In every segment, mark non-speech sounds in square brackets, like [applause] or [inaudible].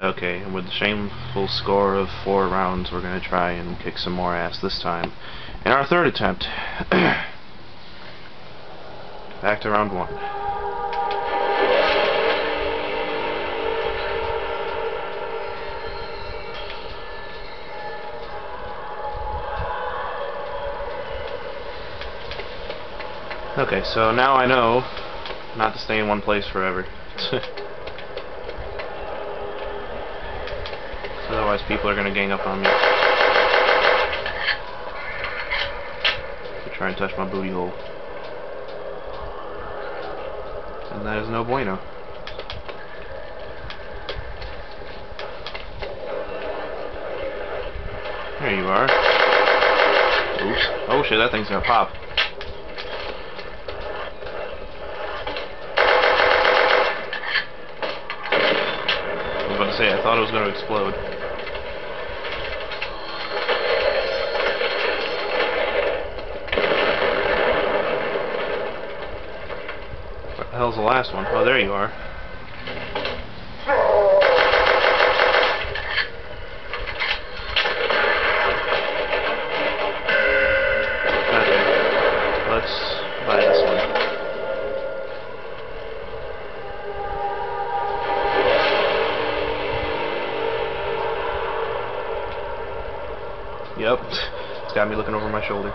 Okay, and with the shameful score of four rounds, we're gonna try and kick some more ass this time. In our third attempt. [coughs] Back to round one. Okay, so now I know not to stay in one place forever. [laughs] Otherwise people are going to gang up on me. To try and touch my booty hole. And that is no bueno. There you are. Oops. Oh shit, that thing's gonna pop. I was about to say, I thought it was gonna explode. What the hell's the last one? Oh, there you are. Okay. Let's buy this one. Yep. [laughs] It's got me looking over my shoulder.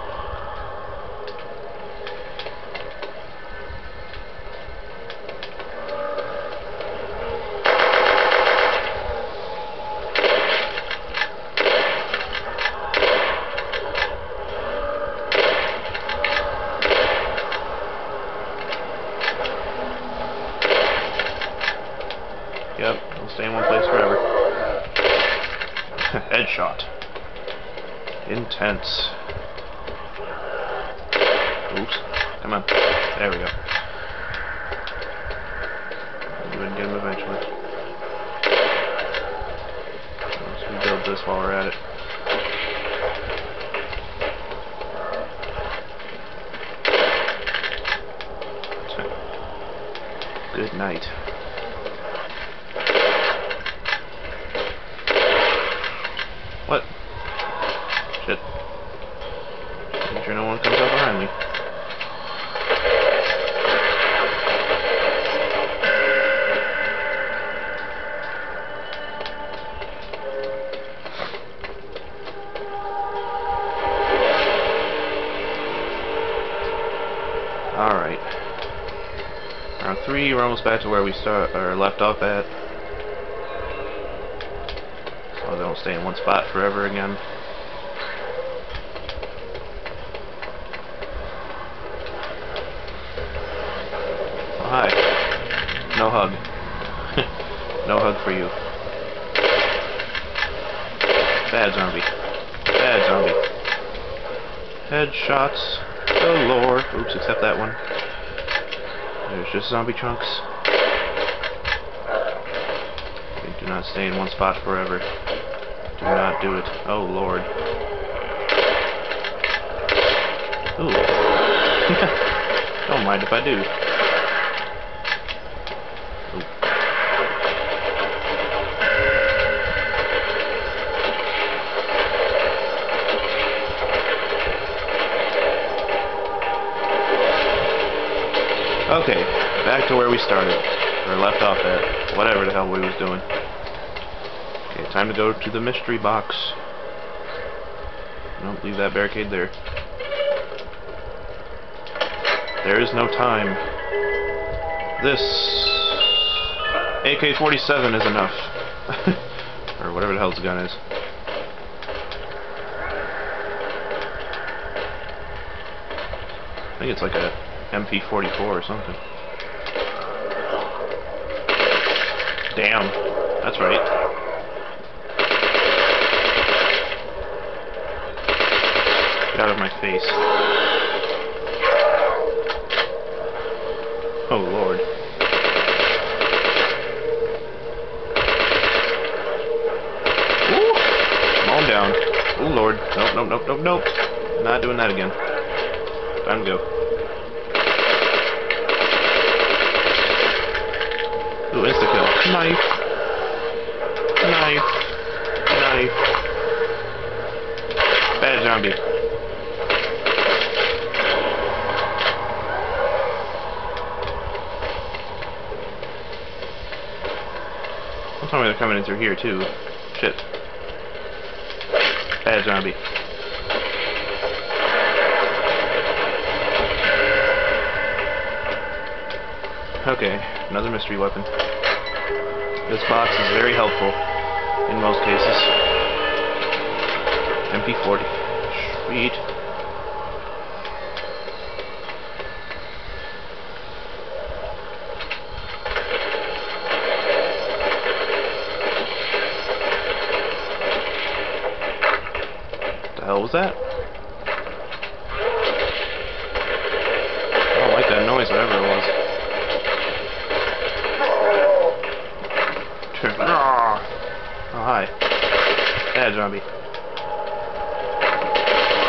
Yep, I'll stay in one place forever. [laughs] Headshot. Intense. Oops. Come on. There we go. Ahead and get him eventually. Let's rebuild this while we're at it. Alright. Round three, we're almost back to where we start or left off at. So I don't stay in one spot forever again. Oh, hi. No hug. [laughs] no hug for you. Bad zombie. Bad zombie. Headshots. Oops, except that one. There's just zombie chunks. Okay, do not stay in one spot forever. Do not do it. Oh, lord. Ooh. [laughs] Don't mind if I do. Okay, back to where we started. Or left off at. Whatever the hell we was doing. Okay, time to go to the mystery box. Don't leave that barricade there. There is no time. This AK-47 is enough. [laughs] or whatever the hell the gun is. I think it's like a MP44 or something. Damn. That's right. Get out of my face. Oh lord. Ooh. Calm down. Oh lord. Nope, nope, nope, nope, nope. Not doing that again. Time to go. Knife. Knife. Knife. Bad zombie. Don't tell me they're coming in through here, too. Shit. Bad zombie. Okay, another mystery weapon. This box is very helpful in most cases. MP40. Sweet. the hell was that? Bad zombie.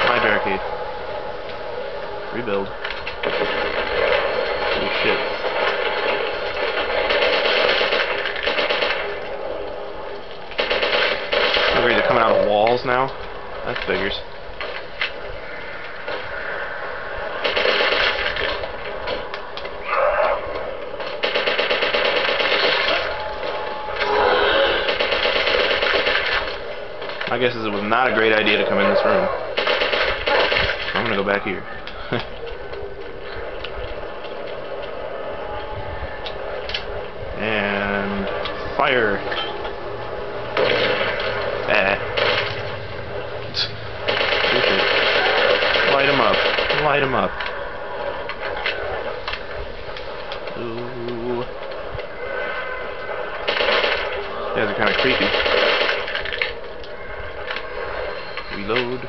My barricade. Rebuild. Oh shit. They're coming out of walls now? That figures. My guess is it was not a great idea to come in this room. I'm gonna go back here. [laughs] and fire. Ah. Light him up. Light him up. Ooh. You guys are kind of creepy. Reload.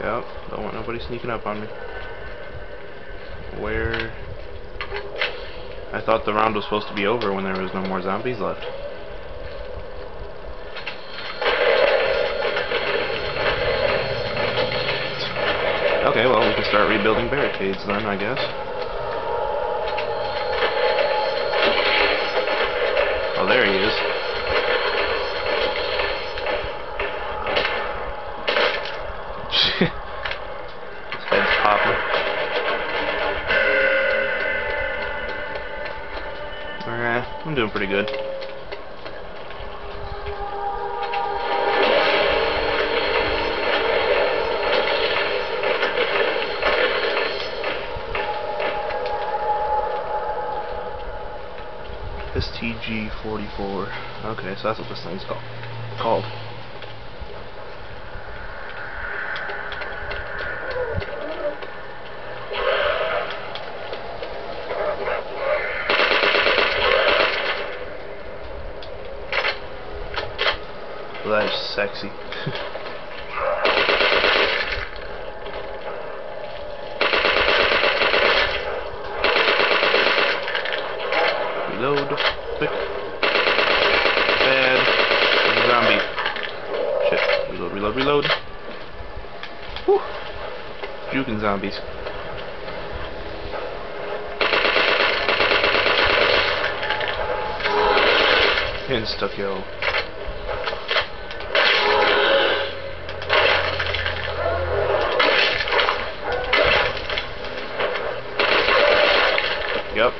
Yep, don't want nobody sneaking up on me. Where... I thought the round was supposed to be over when there was no more zombies left. Okay, well, we can start rebuilding barricades then, I guess. Pretty good. STG-44. Okay, so that's what this thing's called. Called. Well, that is sexy. Reload. Quick. Bad. Zombie. Shit. Reload, reload, reload. Whew. Juking zombies. Insta kill. Yep.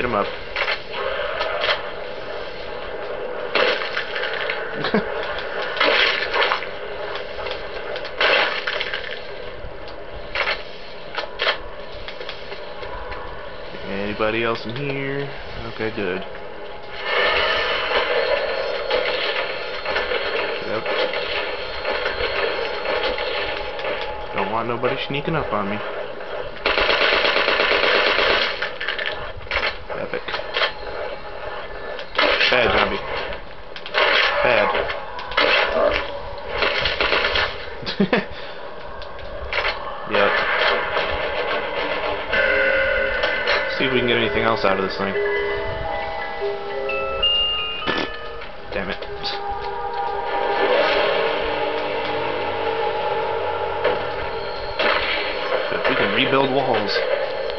Light him up. [laughs] Anybody else in here? Okay, good. Yep. Don't want nobody sneaking up on me. Epic. Bad zombie. Bad. yep. See if we can get anything else out of this thing. Damn it. If we can rebuild walls.